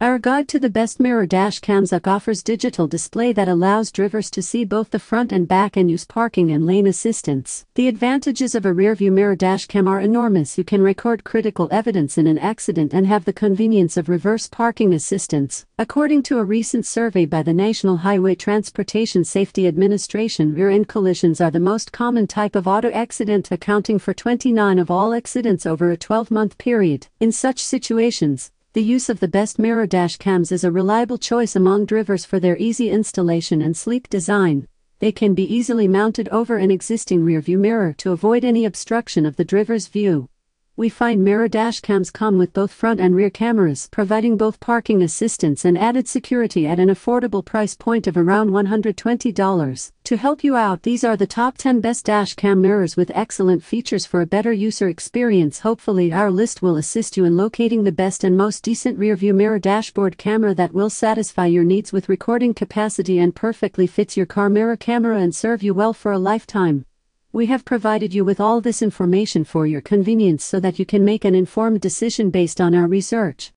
Our guide to the best mirror dash cams offers digital display that allows drivers to see both the front and back and use parking and lane assistance. The advantages of a rearview mirror dash cam are enormous. You can record critical evidence in an accident and have the convenience of reverse parking assistance. According to a recent survey by the National Highway Transportation Safety Administration, rear-end collisions are the most common type of auto accident accounting for 29 of all accidents over a 12-month period. In such situations, the use of the best mirror dash cams is a reliable choice among drivers for their easy installation and sleek design. They can be easily mounted over an existing rearview mirror to avoid any obstruction of the driver's view. We find mirror dash cams come with both front and rear cameras, providing both parking assistance and added security at an affordable price point of around $120. To help you out, these are the top 10 best dash cam mirrors with excellent features for a better user experience. Hopefully, our list will assist you in locating the best and most decent rearview mirror dashboard camera that will satisfy your needs with recording capacity and perfectly fits your car mirror camera and serve you well for a lifetime. We have provided you with all this information for your convenience so that you can make an informed decision based on our research.